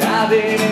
Having